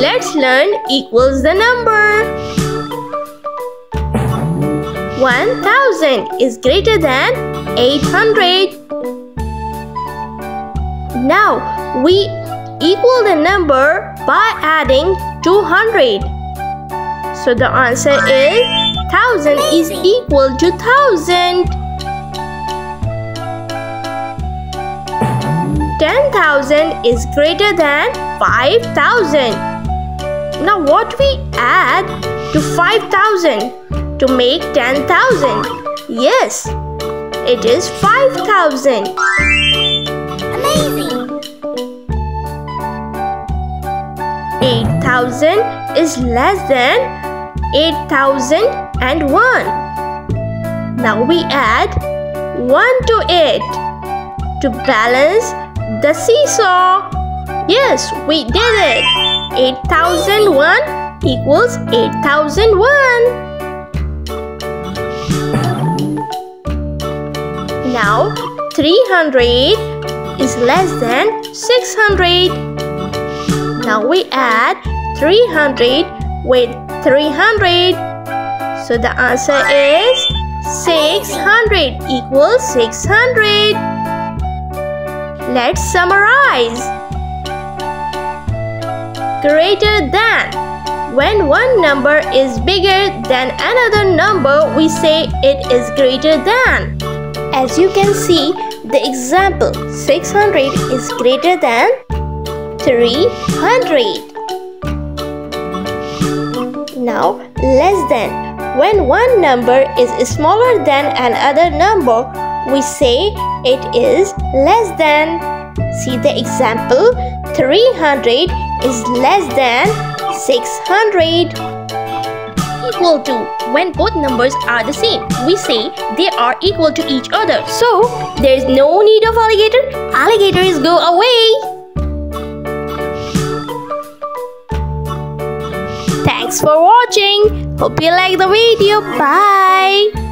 Let's learn equals the number. 1000 is greater than 800. Now we equal the number by adding 200. So the answer is 1000 is equal to 1000. 10,000 is greater than 5,000. Now what we add to 5,000 to make 10,000? Yes, it is 5,000. Amazing! 8,000 is less than 8,001. Now we add 1 to it to balance the seesaw. Yes, we did it. 8001 equals 8001. Now 300 is less than 600. Now we add 300 with 300. So the answer is 600 equals 600. Let's summarize. Greater than. When one number is bigger than another number, we say it is greater than. As you can see, the example 600 is greater than 300. Now, less than. When one number is smaller than another number, we say it is less than. See the example 300 is less than 600. Equal to. When both numbers are the same, we say they are equal to each other. So, there is no need of alligator. Alligators go away. Thanks for watching. Hope you like the video. Bye.